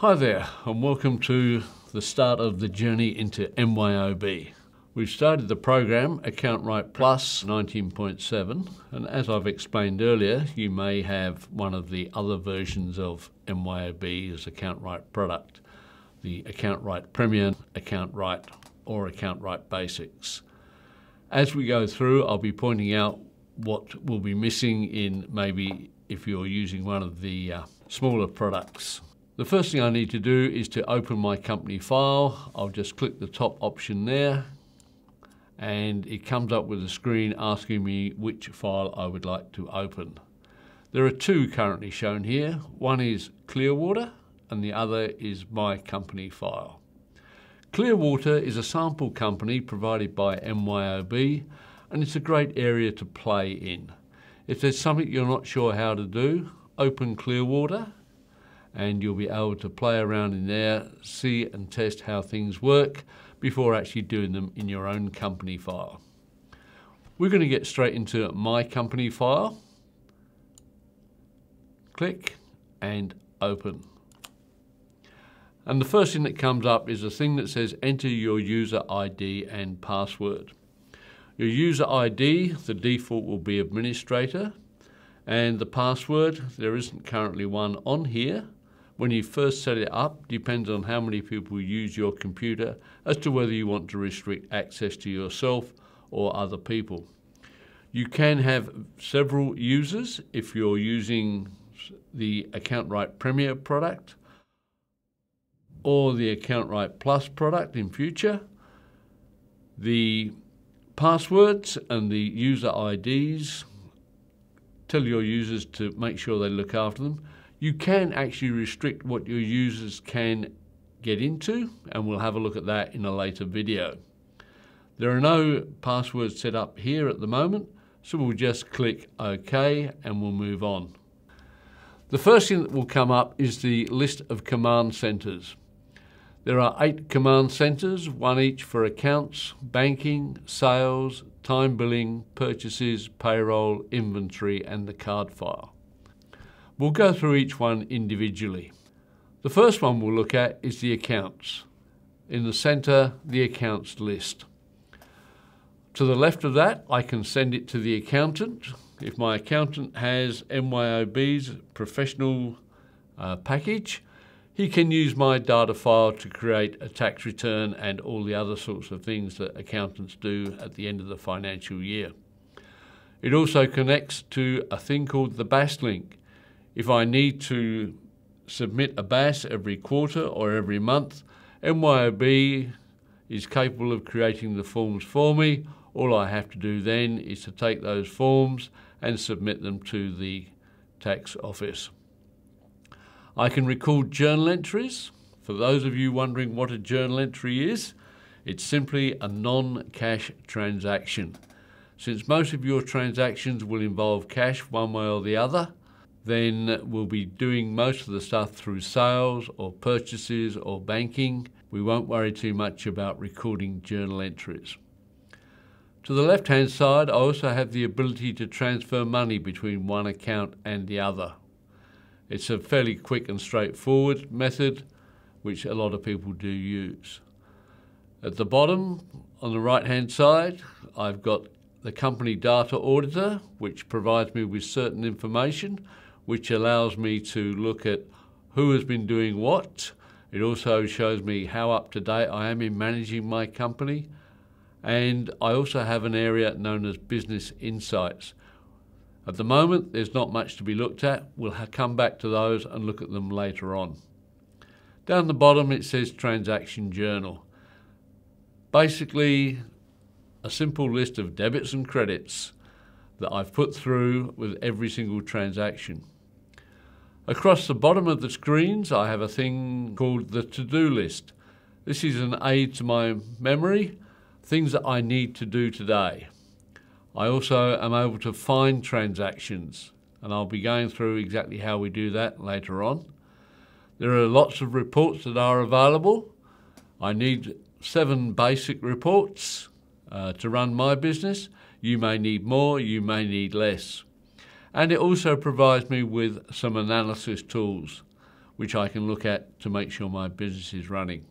Hi there, and welcome to the start of the journey into MYOB. We've started the program AccountRight Plus 19.7, and as I've explained earlier, you may have one of the other versions of MYOB as AccountRight product the AccountRight Premier, AccountRight, or AccountRight Basics. As we go through, I'll be pointing out what will be missing in maybe if you're using one of the uh, smaller products. The first thing I need to do is to open my company file. I'll just click the top option there and it comes up with a screen asking me which file I would like to open. There are two currently shown here. One is Clearwater and the other is my company file. Clearwater is a sample company provided by MYOB and it's a great area to play in. If there's something you're not sure how to do, open Clearwater and you'll be able to play around in there, see and test how things work before actually doing them in your own company file. We're going to get straight into my company file. Click and open. And the first thing that comes up is a thing that says enter your user ID and password. Your user ID, the default will be administrator, and the password, there isn't currently one on here. When you first set it up, depends on how many people use your computer as to whether you want to restrict access to yourself or other people. You can have several users if you're using the AccountRight Premier product or the AccountRight Plus product in future. The passwords and the user IDs tell your users to make sure they look after them. You can actually restrict what your users can get into, and we'll have a look at that in a later video. There are no passwords set up here at the moment, so we'll just click OK and we'll move on. The first thing that will come up is the list of command centers. There are eight command centers, one each for accounts, banking, sales, time billing, purchases, payroll, inventory, and the card file. We'll go through each one individually. The first one we'll look at is the accounts. In the center, the accounts list. To the left of that, I can send it to the accountant. If my accountant has MYOB's professional uh, package, he can use my data file to create a tax return and all the other sorts of things that accountants do at the end of the financial year. It also connects to a thing called the BAS link. If I need to submit a BAS every quarter or every month, MYOB is capable of creating the forms for me. All I have to do then is to take those forms and submit them to the tax office. I can record journal entries. For those of you wondering what a journal entry is, it's simply a non-cash transaction. Since most of your transactions will involve cash one way or the other, then we'll be doing most of the stuff through sales or purchases or banking. We won't worry too much about recording journal entries. To the left hand side, I also have the ability to transfer money between one account and the other it's a fairly quick and straightforward method, which a lot of people do use. At the bottom, on the right hand side, I've got the company data auditor, which provides me with certain information, which allows me to look at who has been doing what. It also shows me how up to date I am in managing my company. And I also have an area known as Business Insights, at the moment, there's not much to be looked at. We'll come back to those and look at them later on. Down the bottom, it says Transaction Journal. Basically, a simple list of debits and credits that I've put through with every single transaction. Across the bottom of the screens, I have a thing called the to-do list. This is an aid to my memory, things that I need to do today. I also am able to find transactions and I'll be going through exactly how we do that later on. There are lots of reports that are available. I need seven basic reports uh, to run my business. You may need more, you may need less. And it also provides me with some analysis tools. which I can look at to make sure my business is running.